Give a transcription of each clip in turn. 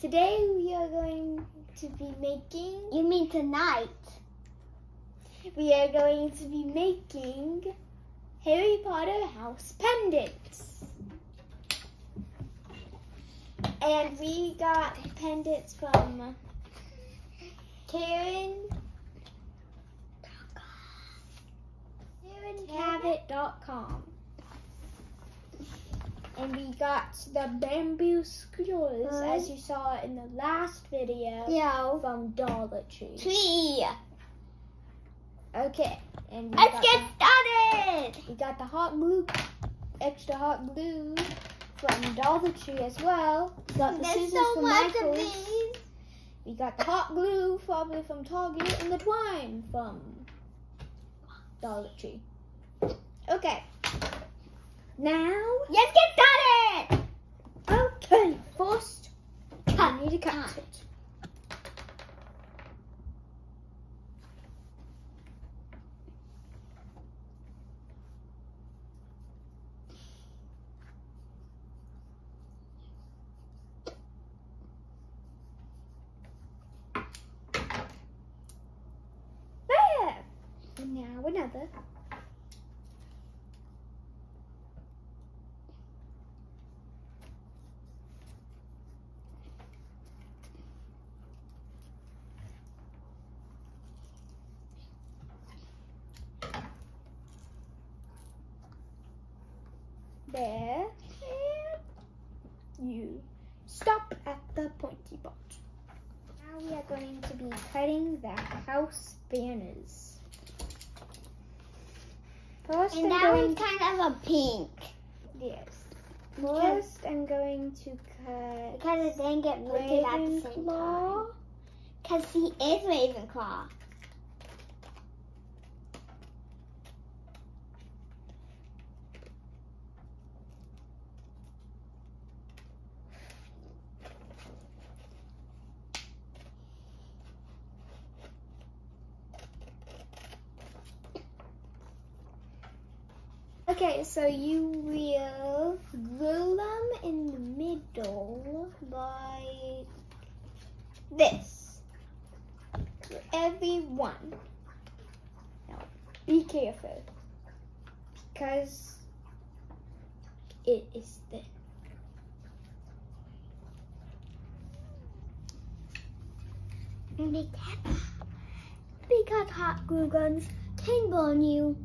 Today we are going to be making. You mean tonight? We are going to be making Harry Potter house pendants. And we got pendants from Karen. KarenCabot.com. And we got the bamboo skewers, as you saw in the last video, Yeah. from Dollar Tree. Tree. Okay, and we Let's got get started. we got the hot glue, extra hot glue from Dollar Tree as well. We got the There's scissors so from much of Michaels. these. We got the hot glue probably from Target and the twine from Dollar Tree. Okay. Now, Let's get started. okay, first Cut. I need to cut Cut. it. There. And now another. There. And you stop at the pointy part. Now we are going to be cutting the house banners. First, And I'm that going one's kind of a pink Yes. First, I'm going to cut because it didn't get printed at the same time. Because he is Ravenclaw. Okay, so you will glue them in the middle like this. Every one. Now, be careful. Because it is. And be careful. Because hot glue guns can burn you.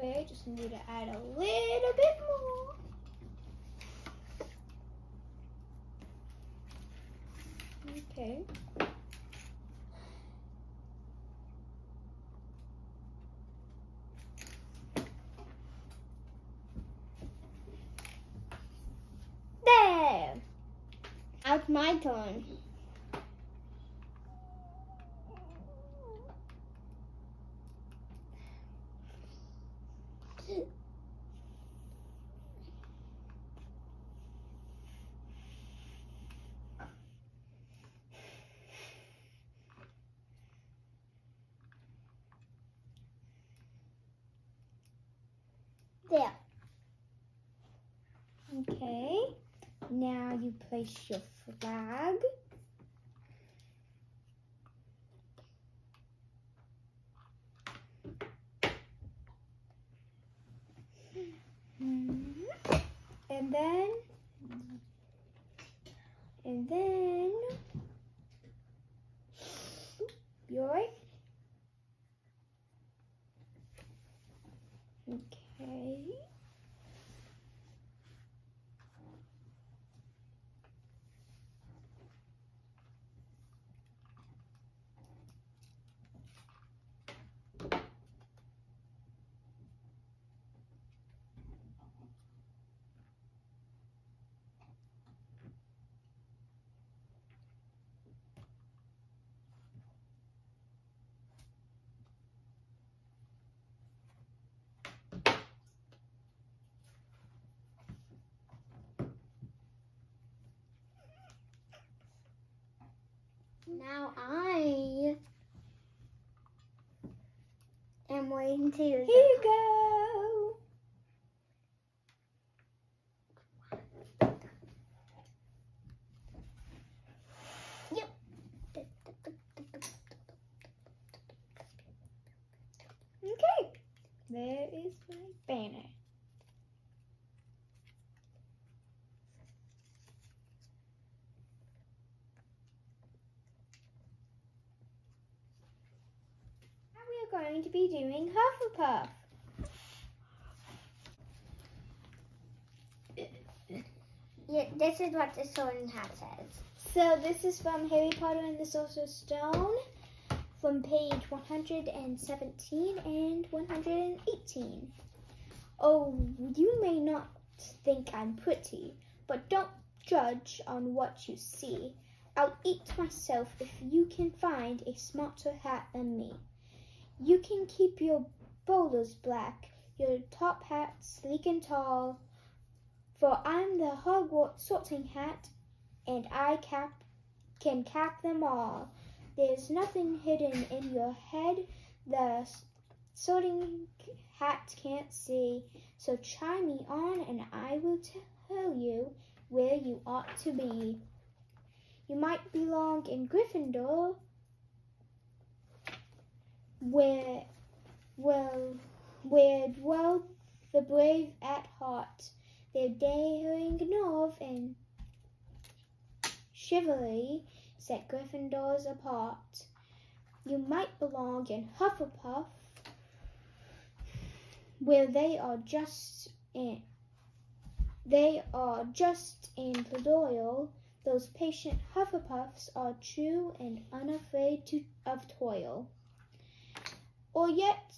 Okay, just need to add a little bit more. Okay. There. It's my turn. There. Okay. Now you place your flag. Mhm. And then, and then, your, okay. Now I I'm waiting to Here you go. Okay. There is my banner. Now we are going to be doing Hufflepuff. Yeah, this is what the sorting hat says. So this is from Harry Potter and the Sorcerer's Stone from page 117 and 118. Oh, you may not think I'm pretty, but don't judge on what you see. I'll eat myself if you can find a smarter hat than me. You can keep your bowlers black, your top hat sleek and tall, for I'm the Hogwarts sorting hat and I cap can cap them all. There's nothing hidden in your head the sorting hat can't see. So try me on and I will tell you where you ought to be. You might belong in Gryffindor where well where dwell the brave at heart. Their daring nerve and chivalry set Gryffindors apart. You might belong in Hufflepuff, where they are just in, they are just and loyal. Those patient Hufflepuffs are true and unafraid to, of toil. Or yet,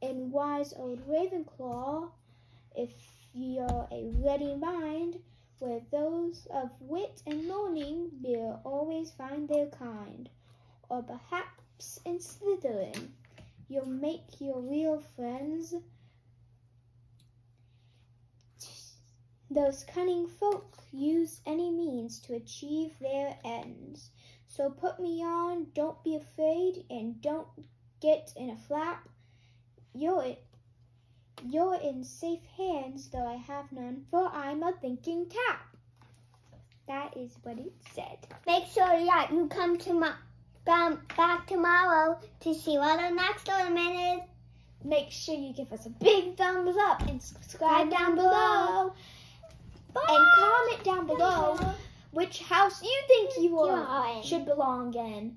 in wise old Ravenclaw, if you're a ready mind, where those of wit and learning will always find their kind. Or perhaps in Slytherin, you'll make your real friends. Those cunning folk use any means to achieve their ends. So put me on, don't be afraid, and don't get in a flap. You're you're in safe hands, though I have none, for I'm a thinking cap. That is what it said. Make sure that you come to my come back tomorrow to see what the next tournament is. Make sure you give us a big thumbs up and subscribe down below. And comment down below which house you think you You are should belong in.